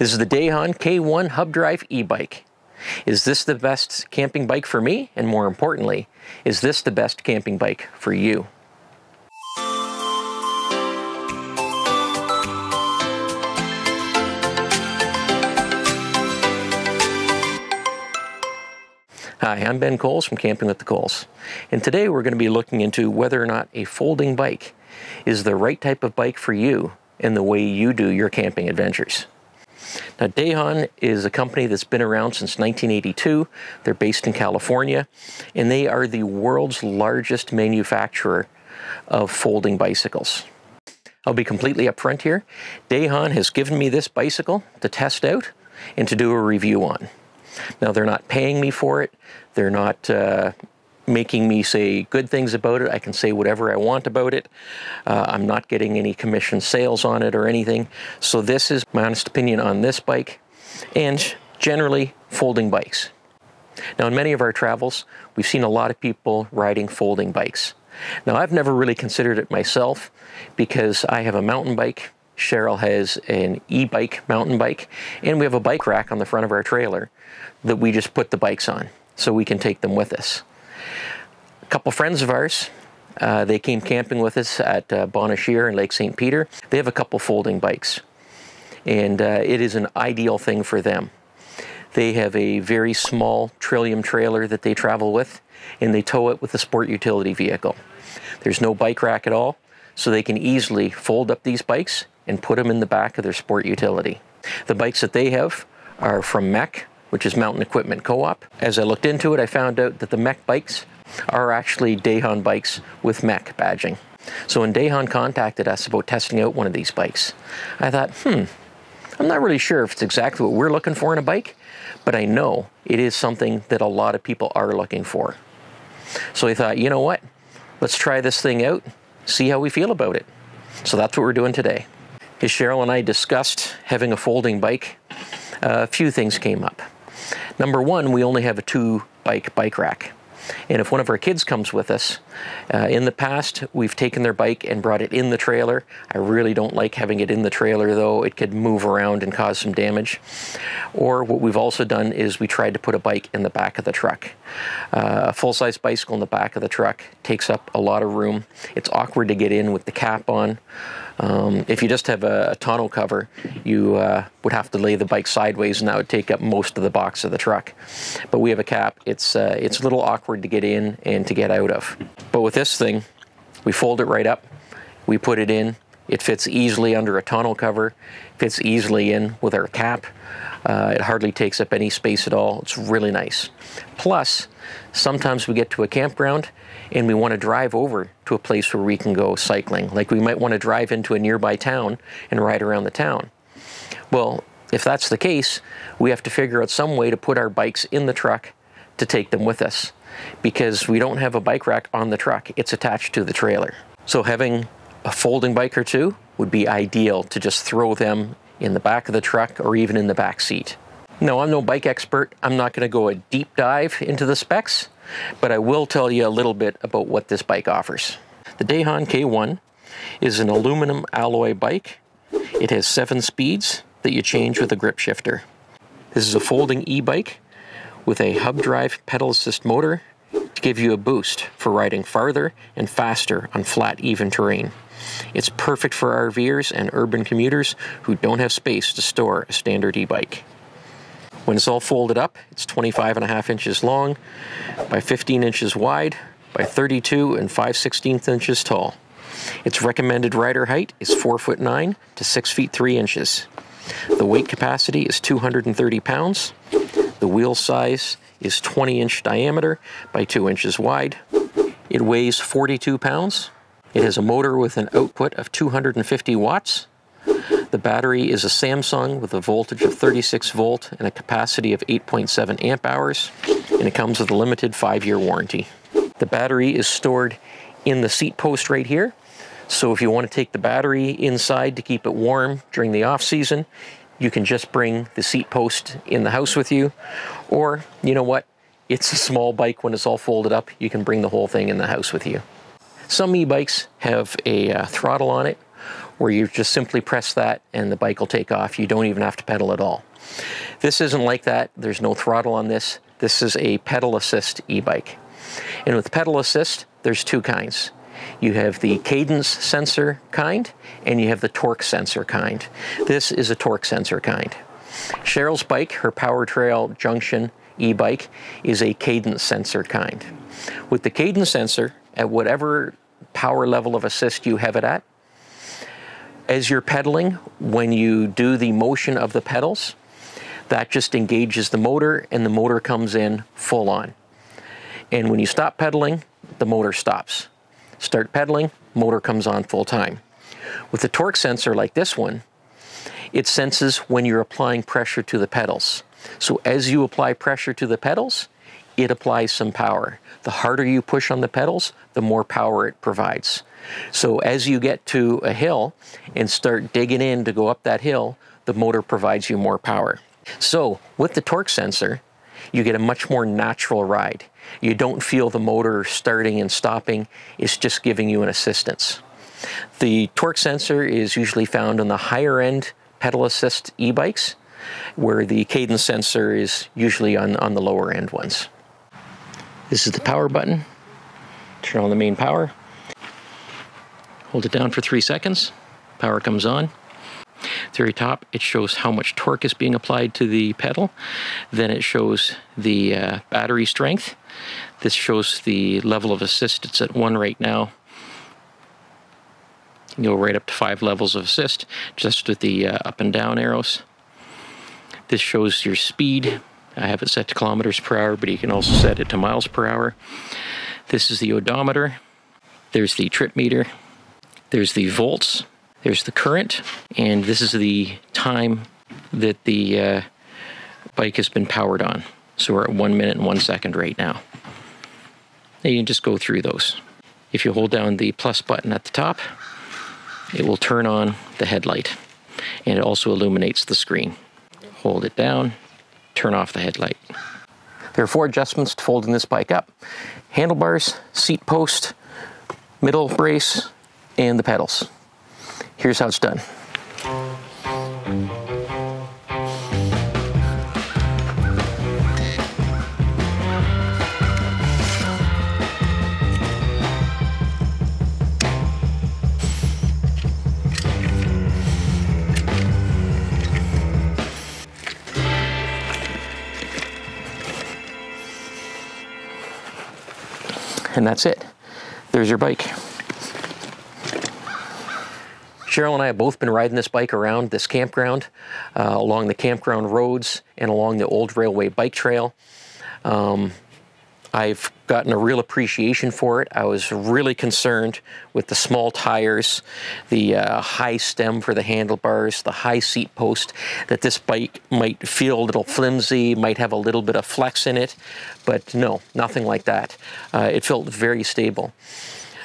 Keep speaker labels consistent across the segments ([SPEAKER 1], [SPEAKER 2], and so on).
[SPEAKER 1] This is the Dahon K1 Hub Drive e-bike. Is this the best camping bike for me? And more importantly, is this the best camping bike for you? Hi, I'm Ben Coles from Camping with the Coles. And today we're going to be looking into whether or not a folding bike is the right type of bike for you and the way you do your camping adventures. Now, Dahon is a company that's been around since 1982. They're based in California, and they are the world's largest manufacturer of folding bicycles. I'll be completely upfront here. Dahon has given me this bicycle to test out and to do a review on. Now, they're not paying me for it. They're not uh, making me say good things about it. I can say whatever I want about it. Uh, I'm not getting any commission sales on it or anything. So this is my honest opinion on this bike and generally folding bikes. Now in many of our travels, we've seen a lot of people riding folding bikes. Now I've never really considered it myself because I have a mountain bike Cheryl has an e-bike mountain bike, and we have a bike rack on the front of our trailer that we just put the bikes on so we can take them with us couple friends of ours, uh, they came camping with us at uh, Bonnechere and Lake St. Peter. They have a couple folding bikes, and uh, it is an ideal thing for them. They have a very small Trillium trailer that they travel with, and they tow it with a sport utility vehicle. There's no bike rack at all, so they can easily fold up these bikes and put them in the back of their sport utility. The bikes that they have are from MEC, which is Mountain Equipment Co-op. As I looked into it, I found out that the MEC bikes are actually Dahon bikes with MEC badging. So when Dahon contacted us about testing out one of these bikes, I thought, hmm, I'm not really sure if it's exactly what we're looking for in a bike, but I know it is something that a lot of people are looking for. So I thought, you know what? Let's try this thing out, see how we feel about it. So that's what we're doing today. As Cheryl and I discussed having a folding bike, a few things came up. Number one, we only have a two bike bike rack. And if one of our kids comes with us, uh, in the past, we've taken their bike and brought it in the trailer. I really don't like having it in the trailer, though. It could move around and cause some damage. Or what we've also done is we tried to put a bike in the back of the truck. Uh, a full size bicycle in the back of the truck takes up a lot of room. It's awkward to get in with the cap on. Um, if you just have a, a tonneau cover, you uh, would have to lay the bike sideways, and that would take up most of the box of the truck. But we have a cap. It's uh, it's a little awkward to get in and to get out of. But with this thing, we fold it right up. We put it in. It fits easily under a tonneau cover. Fits easily in with our cap. Uh, it hardly takes up any space at all. It's really nice. Plus, sometimes we get to a campground and we want to drive over to a place where we can go cycling. Like we might want to drive into a nearby town and ride around the town. Well, if that's the case, we have to figure out some way to put our bikes in the truck to take them with us because we don't have a bike rack on the truck, it's attached to the trailer. So having a folding bike or two would be ideal to just throw them in the back of the truck or even in the back seat. No, I'm no bike expert. I'm not going to go a deep dive into the specs but I will tell you a little bit about what this bike offers. The Dahon K1 is an aluminum alloy bike. It has seven speeds that you change with a grip shifter. This is a folding e-bike with a hub drive pedal assist motor to give you a boost for riding farther and faster on flat, even terrain. It's perfect for RVers and urban commuters who don't have space to store a standard e-bike. When it's all folded up, it's 25 and a half inches long by 15 inches wide by 32 and 5 16 inches tall. Its recommended rider height is 4 foot 9 to 6 feet 3 inches. The weight capacity is 230 pounds. The wheel size is 20 inch diameter by 2 inches wide. It weighs 42 pounds. It has a motor with an output of 250 watts the battery is a Samsung with a voltage of 36 volt and a capacity of 8.7 amp hours, and it comes with a limited five year warranty. The battery is stored in the seat post right here. So if you want to take the battery inside to keep it warm during the off season, you can just bring the seat post in the house with you. Or, you know what? It's a small bike when it's all folded up. You can bring the whole thing in the house with you. Some e-bikes have a uh, throttle on it where you just simply press that and the bike will take off. You don't even have to pedal at all. This isn't like that. There's no throttle on this. This is a pedal assist e-bike. And with pedal assist, there's two kinds. You have the cadence sensor kind and you have the torque sensor kind. This is a torque sensor kind. Cheryl's bike, her Power Trail Junction e-bike, is a cadence sensor kind. With the cadence sensor, at whatever power level of assist you have it at, as you're pedaling, when you do the motion of the pedals, that just engages the motor and the motor comes in full on. And when you stop pedaling, the motor stops. Start pedaling, motor comes on full time. With a torque sensor like this one, it senses when you're applying pressure to the pedals. So as you apply pressure to the pedals, it applies some power. The harder you push on the pedals, the more power it provides. So as you get to a hill and start digging in to go up that hill, the motor provides you more power. So with the torque sensor, you get a much more natural ride. You don't feel the motor starting and stopping, it's just giving you an assistance. The torque sensor is usually found on the higher end pedal assist e bikes, where the cadence sensor is usually on, on the lower end ones. This is the power button. Turn on the main power. Hold it down for three seconds. Power comes on. Very top, it shows how much torque is being applied to the pedal. Then it shows the uh, battery strength. This shows the level of assist. It's at one right now. You go right up to five levels of assist just with the uh, up and down arrows. This shows your speed. I have it set to kilometers per hour, but you can also set it to miles per hour. This is the odometer. There's the trip meter. There's the volts. There's the current. And this is the time that the uh, bike has been powered on. So we're at one minute and one second right now. And you can just go through those. If you hold down the plus button at the top, it will turn on the headlight and it also illuminates the screen. Hold it down, turn off the headlight. There are four adjustments to folding this bike up. Handlebars, seat post, middle brace, and the pedals. Here's how it's done. and that's it. There's your bike. Cheryl and I have both been riding this bike around this campground, uh, along the campground roads and along the old railway bike trail. Um, I've gotten a real appreciation for it. I was really concerned with the small tires, the uh, high stem for the handlebars, the high seat post, that this bike might feel a little flimsy, might have a little bit of flex in it, but no, nothing like that. Uh, it felt very stable.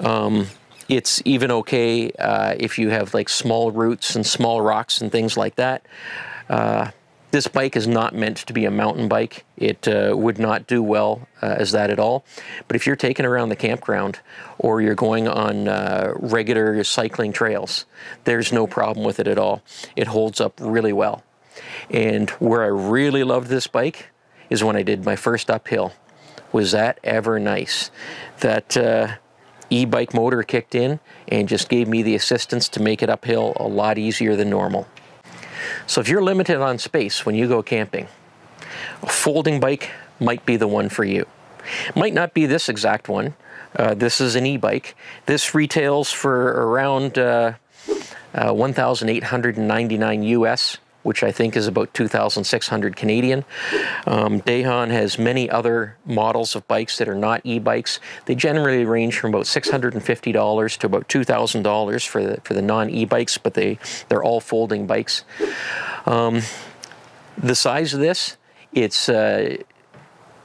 [SPEAKER 1] Um, it's even okay uh, if you have like small roots and small rocks and things like that. Uh, this bike is not meant to be a mountain bike. It uh, would not do well uh, as that at all. But if you're taking around the campground or you're going on uh, regular cycling trails, there's no problem with it at all. It holds up really well. And where I really loved this bike is when I did my first uphill. Was that ever nice? That uh, e-bike motor kicked in and just gave me the assistance to make it uphill a lot easier than normal. So if you're limited on space when you go camping, a folding bike might be the one for you. Might not be this exact one. Uh, this is an e-bike. This retails for around uh, uh, 1,899 US which I think is about 2,600 Canadian. Um, has many other models of bikes that are not e-bikes. They generally range from about $650 to about $2,000 for the for the non-e-bikes, but they they're all folding bikes. Um, the size of this, it's uh,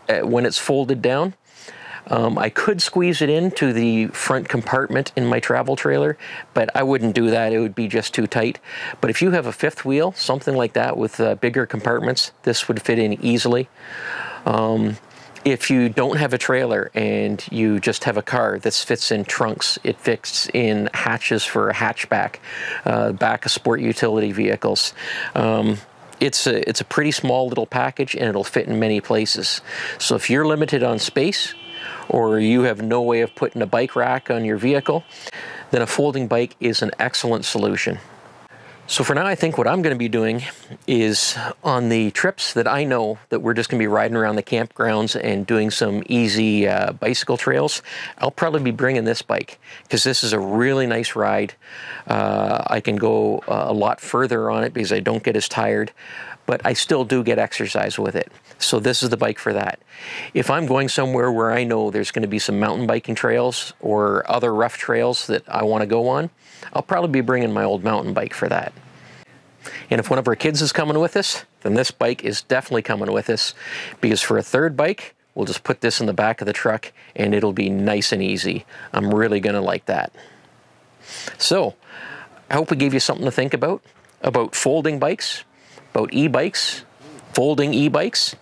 [SPEAKER 1] uh when it's folded down, um, I could squeeze it into the front compartment in my travel trailer, but I wouldn't do that. It would be just too tight. But if you have a fifth wheel, something like that with uh, bigger compartments, this would fit in easily. Um, if you don't have a trailer and you just have a car that fits in trunks, it fits in hatches for a hatchback, uh, back of sport utility vehicles. Um, it's a, it's a pretty small little package and it'll fit in many places. So if you're limited on space or you have no way of putting a bike rack on your vehicle, then a folding bike is an excellent solution. So for now, I think what I'm going to be doing is on the trips that I know that we're just going to be riding around the campgrounds and doing some easy uh, bicycle trails, I'll probably be bringing this bike because this is a really nice ride. Uh, I can go uh, a lot further on it because I don't get as tired, but I still do get exercise with it. So this is the bike for that. If I'm going somewhere where I know there's going to be some mountain biking trails or other rough trails that I want to go on, I'll probably be bringing my old mountain bike for that. And if one of our kids is coming with us, then this bike is definitely coming with us because for a third bike, we'll just put this in the back of the truck and it'll be nice and easy. I'm really going to like that. So, I hope we gave you something to think about about folding bikes, about e-bikes, folding e-bikes.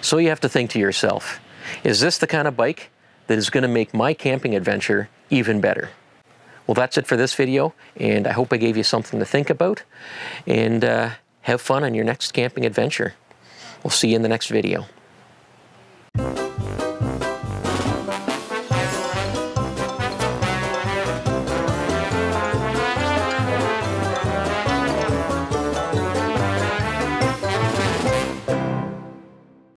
[SPEAKER 1] So you have to think to yourself, is this the kind of bike that is going to make my camping adventure even better? Well, that's it for this video, and I hope I gave you something to think about, and uh, have fun on your next camping adventure. We'll see you in the next video.